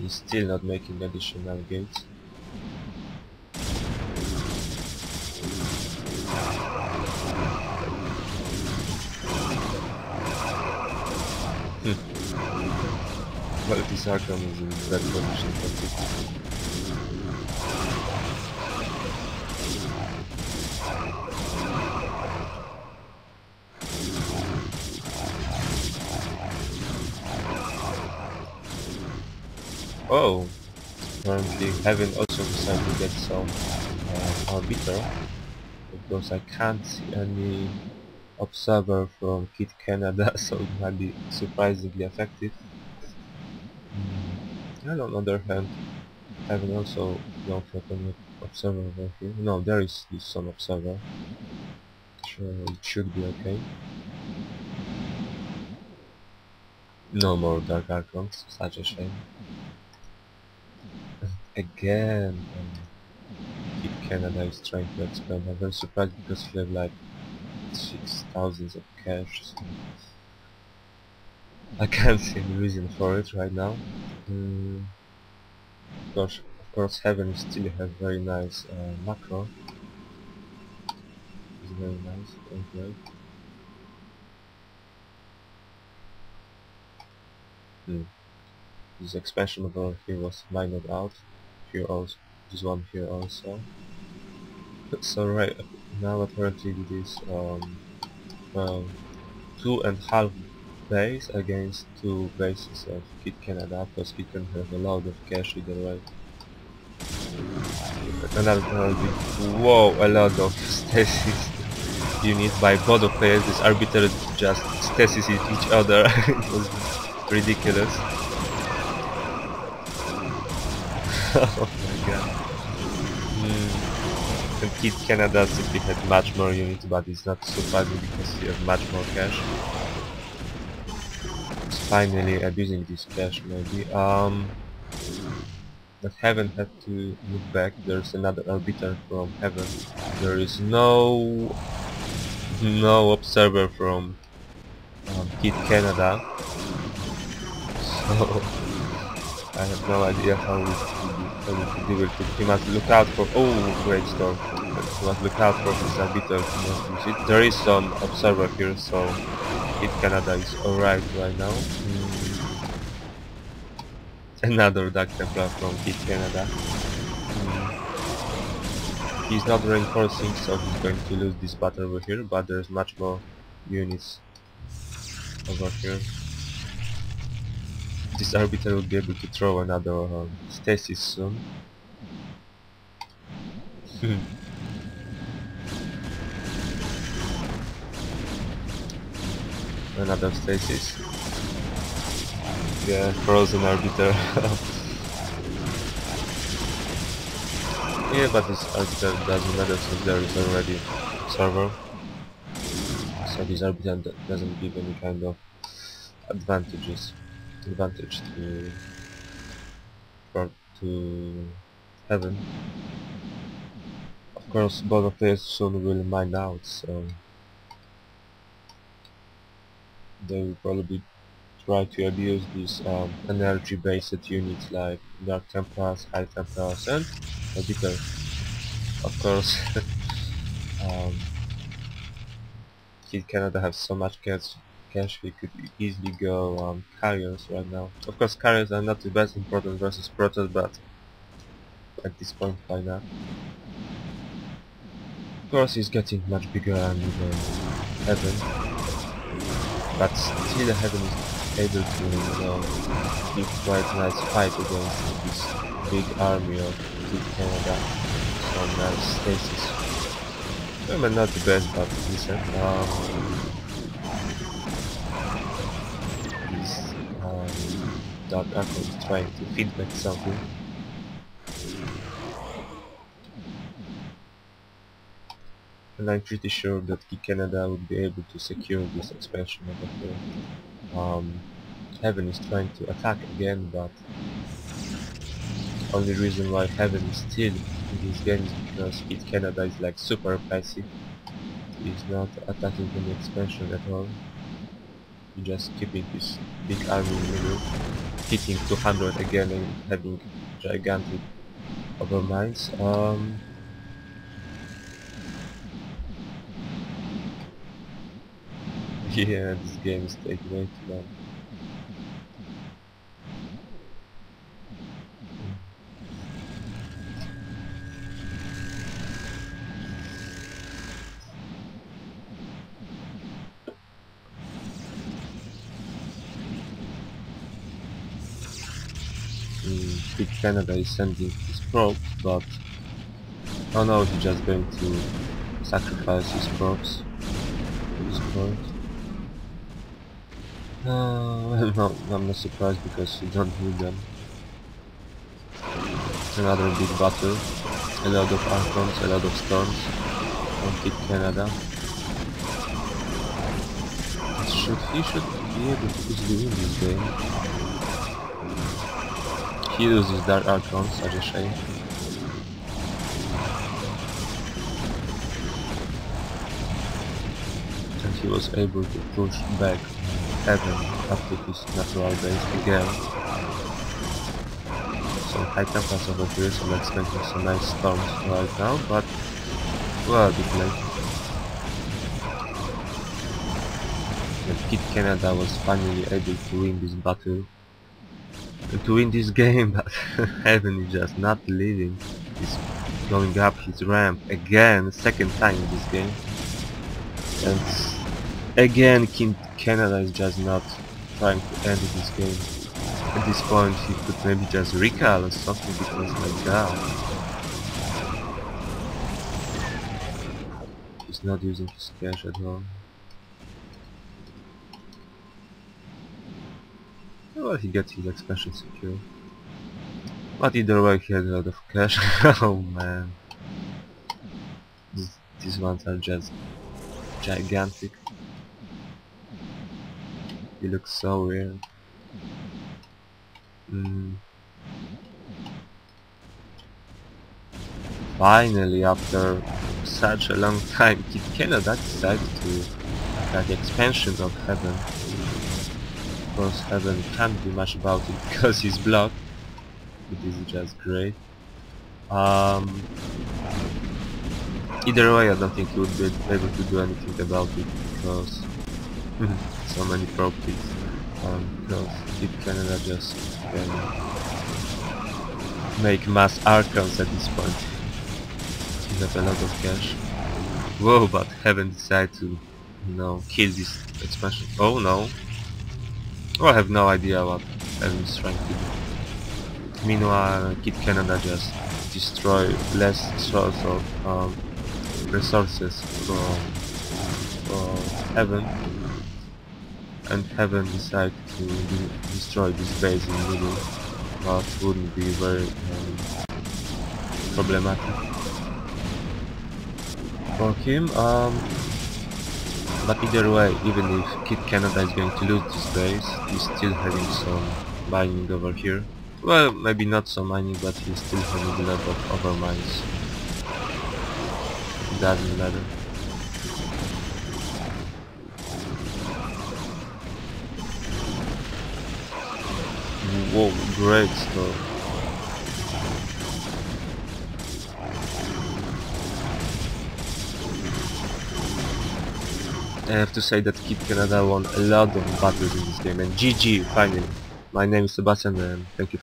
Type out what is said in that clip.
He's still not making additional. Hmm. Well, this Arkham is in bad condition for this. Oh, apparently Heaven also decided to get some uh, Arbiter because I can't see any observer from Kid Canada, so it might be surprisingly effective. Mm, and on the other hand, Heaven also don't have any observer over here. No, there is some observer. So it should be okay. No more Dark Archons, such a shame. Again, Canada is trying to expand. I'm very surprised because we have like six thousands of cash. So I can't see any reason for it right now. Mm, of course, of course, Heaven still have very nice uh, macro. It's very nice, great. Hmm. This expansion over here was mined out. Here also, this one here also. So right now apparently it is um, well, two and half base against two bases of Kid Canada because he can have a lot of cash either way. Another be whoa a lot of stasis units by both of players. This arbiter just stasis each other. it was ridiculous. Oh my god. Mm. And Kid Canada simply had much more units, but it's not surprising because he has much more cash. It's finally abusing this cash maybe. Um, but Heaven had to move back. There's another arbiter from Heaven. There is no no observer from um, Kid Canada. So I have no idea how how we could deal with it. He must look out for oh great storm. He must look out for his arbiter it. There is some observer here, so Kid Canada is alright right now. Mm. Another Dark Templar from Kid Canada. Mm. He's not reinforcing, so he's going to lose this battle over here, but there's much more units over here. This arbiter will be able to throw another um, stasis soon. Hmm. another stasis. Yeah, frozen arbiter. yeah, but this arbiter doesn't matter since there is already server. So this arbiter doesn't give any kind of advantages advantage to to heaven. Of course both of players soon will mine out, so they will probably try to abuse these um, energy based units like Dark Templars, High Templars and Arbiter. Of course um, Kid Canada have so much cash cash we could easily go um, carriers right now. Of course carriers are not the best in Protoss versus Protoss but at this point why not? Of course he's getting much bigger and even Heaven. But still the Heaven is able to, you give quite a nice fight against this big army of Kid Canada. Some nice stasis. I mean not the best but decent. Um, Dark Archon is trying to feedback something. And I'm pretty sure that Kid Canada would be able to secure this expansion over here. Um, Heaven is trying to attack again, but only reason why Heaven is still in this game is because Kid Canada is like super passive. He's not attacking any expansion at all. Just keeping his big army in the middle, hitting 200 again and having gigantic overminds. Um, yeah, this game is taking way too long. Kid Canada is sending his probes, but oh no, he's just going to sacrifice his probes at this point. Uh, no, I'm not surprised because you don't need them. Another big battle, a lot of Archons, a lot of storms on Kid Canada. Should he should be able to win this game. He loses Dark Archon, such a shame. And he was able to push back Heaven after his natural base again. Some High Templars over here, so let's make some nice storms right now, but well, bit late. And Kid Canada was finally able to win this battle to win this game, but Heaven is just not leaving. He's going up his ramp again, second time in this game. And again, Kid Canada is just not trying to end this game. At this point, he could maybe just recall or something because my god. He's not using his cash at all. Well, he gets his expansion secure. But either way, he has a lot of cash. oh man. These, ones are just gigantic. He looks so weird. Mm. Finally, after such a long time, Kid Canada decided to the expansion of Heaven course Heaven can't do much about it because he's blocked. It is just great. Um, either way I don't think he would be able to do anything about it because so many properties. Um, because if Canada just can make mass archons at this point. He has a lot of cash. Whoa, but Heaven decided to, you know, kill this expansion. Oh no, I have no idea what Heaven is trying to do. Meanwhile, Kid Canada just destroy less source of um, resources from, from Heaven and Heaven decide to de destroy this base in the middle but wouldn't be very um, problematic for him. Um, but either way, even if Kid Canada is going to lose this base, he's still having some mining over here. Well, maybe not some mining, but he's still having a lot of overmines. Doesn't matter. Whoa, great stuff. I have to say that Kid Canada won a lot of battles in this game and GG finally. My name is Sebastian and thank you